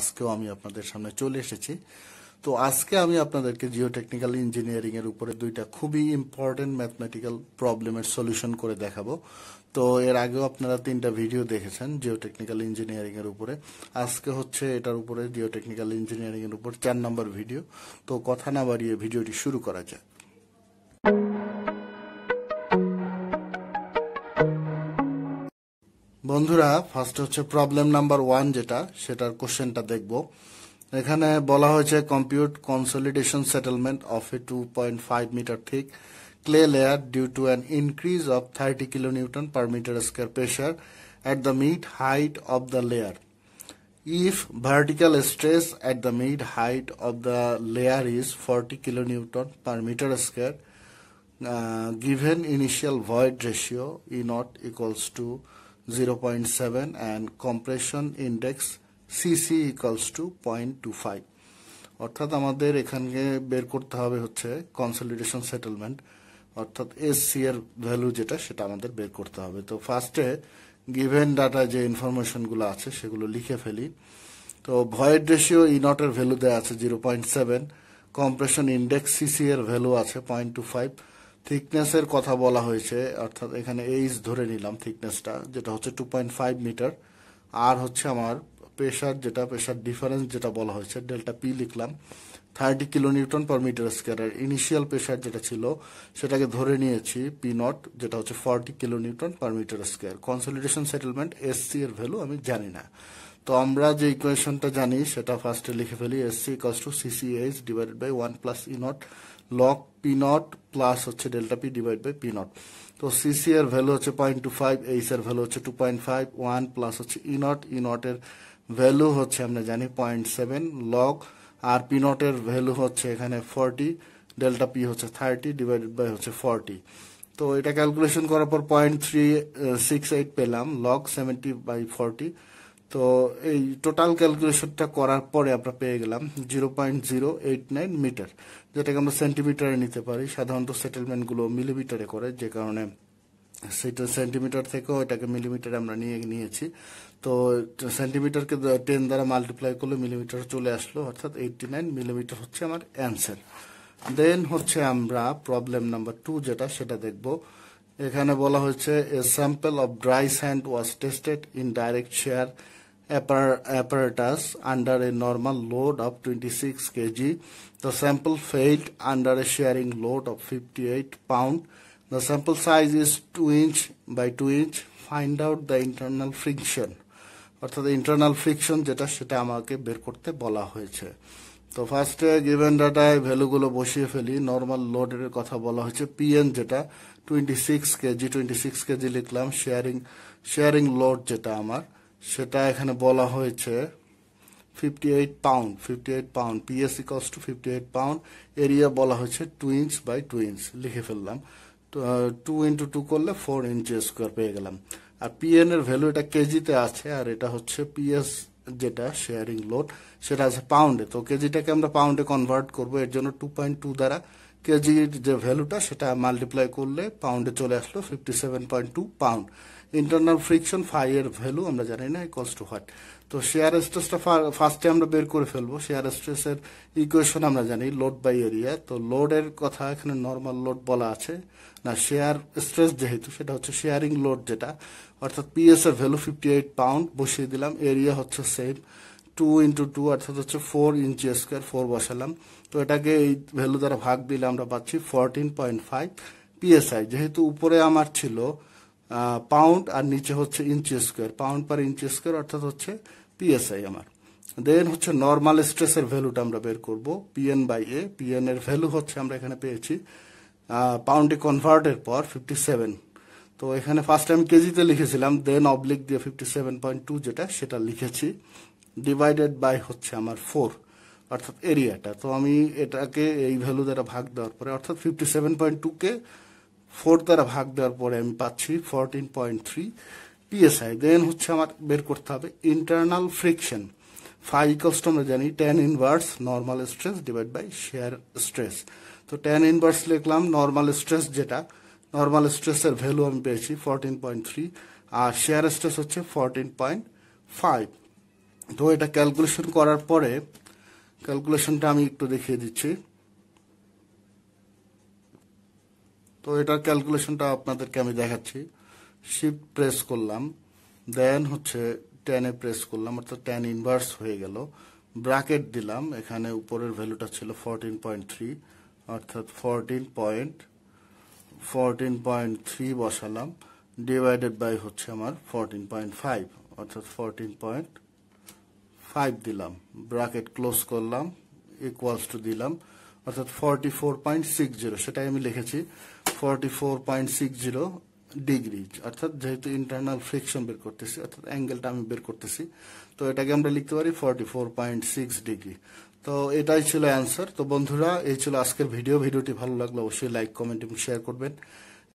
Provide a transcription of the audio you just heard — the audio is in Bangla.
আজকেও আমি আপনাদের সামনে চলে এসেছি। তো আজকে আমি আপনাদেরকে জিওটেকনিক্যাল ইঞ্জিনিয়ারিং এর উপরে দুইটা খুবই ইম্পর্টেন্ট ম্যাথমেটিক্যাল প্রবলেমের সলিউশন করে দেখাবো। তো এর আগেও আপনারা তিনটা ভিডিও দেখেছেন জিওটেকনিক্যাল ইঞ্জিনিয়ারিং এর উপরে। আজকে হচ্ছে এটার উপরে জিওটেকনিক্যাল ইঞ্জিনিয়ারিং এর উপর চার নম্বর ভিডিও তো কথা না বাড়িয়ে ভিডিওটি শুরু করা যাক। বন্ধুরা ফার্স্ট হচ্ছে প্রবলেম নাম্বার ওয়ান যেটা, সেটার কোশ্চেনটা দেখব। এখানে বলা হয়েছে compute consolidation settlement of a two point five metre thick clay layer due to an increase of thirty kilo newton per metre square pressure at the mid height of the layer if vertical stress at the mid height of the layer is forty kilo newton per metre square given initial void ratio e naught equals to 0.7 and compression index CC equals to 0.25 অর্থাৎ আমাদের এখানে বের করতে হবে হচ্ছে কনসলিডেশন সেটেলমেন্ট অর্থাৎ এসসি এর ভ্যালু যেটা, সেটা আমাদের বের করতে হবে। তো ফার্স্টে গিভেন ডাটা যে ইনফরমেশনগুলো আছে, সেগুলো লিখে ফেলি। তো ভয়েড রেশিও নটের ভ্যালু দেওয়া আছে zero point seven compression index CC এর ভ্যালু আছে পয়েন্ট টু ফাইভ থিকনেসের কথা বলা হয়েছে, অর্থাৎ এখানে এইচ ধরে নিলাম থিকনেসটা যেটা হচ্ছে টু পয়েন্ট ফাইভ মিটার আর হচ্ছে আমার প্রেশার যেটা প্রেশার ডিফারেন্স যেটা বলা হয়েছে ডেল্টা পি লিখলাম thirty kilo newton per metre square initial pressure যেটা ছিল, সেটাকে ধরে নিয়েছি পি নট যেটা হচ্ছে forty kilo newton per metre square consolidation settlement SC এর ভ্যালু আমি জানি না। তো আমরা যে ইকুয়েশনটা জানি, সেটা ফার্স্টে লিখে ফেলি SC equals to CCH divided by one plus e naught log P naught plus হচ্ছে delta P divide by P naught তো সিসি এর ভ্যালু হচ্ছে পয়েন্ট টু ফাইভ এইচ এর ভ্যালু হচ্ছে two point five one plus হচ্ছে ই নট ই নটের ভ্যালু হচ্ছে, আমরা জানি পয়েন্ট সেভেন লগ আর পি নটের ভ্যালু হচ্ছে এখানে ফর্টি ডেল্টা পি হচ্ছে থার্টি ডিভাইডেড বাই হচ্ছে ফর্টি তো এটা ক্যালকুলেশন করার পর পয়েন্ট থ্রি সিক্স এইট পেলাম লগ সেভেন্টি বাই ফর্টি তো এই টোটাল ক্যালকুলেশনটা করার পরে আমরা পেয়ে গেলাম zero point zero eight nine metre যেটাকে আমরা সেন্টিমিটারে নিতে পারি। সাধারণত সেটেলমেন্টগুলো মিলিমিটারে করে, যে কারণে সেটা সেন্টিমিটার থেকেও এটাকে মিলিমিটারে আমরা নিয়ে নিয়েছি। তো সেন্টিমিটারকে টেন দ্বারা মাল্টিপ্লাই করলে মিলিমিটার চলে আসলো, অর্থাৎ এইটটি নাইন মিলিমিটার হচ্ছে আমার অ্যান্সার দেন হচ্ছে আমরা প্রবলেম নাম্বার টু যেটা, সেটা দেখব। এখানে বলা হয়েছে a sample of dry sand was tested in direct shear apparatus under a normal load of 26 kg. The sample failed under a sharing load of 58 pound. The sample size is 2 inch by 2 inch. Find out the internal friction. অর্থাৎ ইন্টারনাল ফ্রিকশন যেটা সেটা আমাকে বের করতে বলা হয়েছে তো ফার্স্টে গিভেন ডাটায় ভ্যালুগুলো বসিয়ে ফেলি নর্মাল লোডের কথা বলা হয়েছে পিএন যেটা twenty six kg twenty six kg লিখলাম শেয়ারিং শেয়ারিং লোড যেটা আমার সেটা এখানে বলা হয়েছে fifty eight pound fifty eight pound PS equals to fifty eight pound area বলা হয়েছে two inch by two inch লিখে ফেললাম। টু ইন্টু টু করলে ফোর ইঞ্চ স্কোয়ার পেয়ে গেলাম। আর পিএন এর ভ্যালু এটা কেজিতে আছে, আর এটা হচ্ছে পিএস যেটা শেয়ারিং লোড সেটা আছে পাউন্ডে তো কেজিটাকে আমরা পাউন্ডে কনভার্ট করব, এর জন্য টু পয়েন্ট টু দ্বারা কেজির যে ভ্যালুটা সেটা মাল্টিপ্লাই করলে পাউন্ডে চলে আসলো fifty seven point two pound internal friction phi এর ভ্যালু আমরা জানি না ইকলস টু হোয়াট তো শেয়ার স্ট্রেসটা ফার্স্টে আমরা বের করে ফেলব। শেয়ার স্ট্রেসের ইকুয়েশন আমরা জানি লোড বাই এরিয়া তো লোডের কথা এখানে নর্মাল লোড বলা আছে। না শেয়ার স্ট্রেস যেহেতু, সেটা হচ্ছে শেয়ারিং লোড যেটা। অর্থাৎ পিএস এর ভ্যালু ফিফটি এইট পাউন্ড বসিয়ে দিলাম এরিয়া হচ্ছে সেম টু ইন্টু টু অর্থাৎ হচ্ছে ফোর ইঞ্চি স্কোয়ার ফোর বসালাম। তো এটাকে এই ভ্যালু দ্বারা ভাগ দিলে আমরা পাচ্ছি ফোরটিন পয়েন্ট ফাইভ পিএসআই যেহেতু উপরে আমার ছিল পাউন্ড আর নিচে হচ্ছে inch square pound per inch square অর্থাৎ হচ্ছে পিএসআই আমার। দেন হচ্ছে নর্মাল স্ট্রেসের ভ্যালুটা আমরা বের করব। পিএন বাই এ পিএন এর ভ্যালু হচ্ছে আমরা এখানে পেয়েছি পাউন্ডে কনভার্টের পর ফিফটি সেভেন তো এখানে ফার্স্ট টাইম কেজিতে লিখেছিলাম দেন অবলিক দিয়ে ফিফটি সেভেন পয়েন্ট টু যেটা, সেটা লিখেছি ডিভাইডেড বাই হচ্ছে আমার ফোর অর্থাৎ এরিয়াটা তো আমি এটাকে এই ভ্যালু দ্বারা ভাগ দেওয়ার পরে, অর্থাৎ ফিফটি সেভেন পয়েন্ট টুকে ফোর দ্বারা ভাগ দেওয়ার পরে আমি পাচ্ছি fourteen point three PSI then হচ্ছে আমার বের করতে হবে ইন্টারনাল ফ্রিকশন ফাই ইকলস আমরা জানি tan inverse normal stress divide by shear stress তো টেন ইনভার্স লিখলাম নর্মাল স্ট্রেস যেটা নর্মাল স্ট্রেসের ভ্যালু আমি পেয়েছি ফোরটিন পয়েন্ট থ্রি আর শেয়ার স্ট্রেস হচ্ছে ফোরটিন পয়েন্ট ফাইভ তো এটা ক্যালকুলেশন করার পরে ক্যালকুলেশনটা আমি একটু দেখিয়ে দিচ্ছি। তো এটার ক্যালকুলেশনটা আপনাদেরকে আমি দেখাচ্ছি। শিফট প্রেস করলাম দেন হচ্ছে টেনে প্রেস করলাম, অর্থাৎ টেন ইনভার্স হয়ে গেল। ব্রাকেট দিলাম, এখানে উপরের ভ্যালুটা ছিল ফোরটিন পয়েন্ট থ্রি অর্থাৎ fourteen point fourteen point three বসালাম ডিভাইডেড বাই হচ্ছে আমার ফোরটিন পয়েন্ট ফাইভ অর্থাৎ ফোরটিন পয়েন্ট ফাইভ দিলাম। ব্রাকেট ক্লোজ করলাম ইকুয়ালস টু দিলাম, অর্থাৎ forty four point six zero সেটাই আমি লিখেছি। Forty four point six zero degree অর্থাৎ যেহেতু ইন্টারনাল ফ্রিকশন বের করতেছি, অর্থাৎ অ্যাঙ্গেলটা আমি বের করতেছি, তো এটাকে আমরা লিখতে পারি forty four point six degree তো এটাই ছিল অ্যান্সার তো বন্ধুরা, এই ছিল আজকের ভিডিও ভিডিওটি ভালো লাগলে অবশ্যই লাইক কমেন্ট এবং শেয়ার করবেন।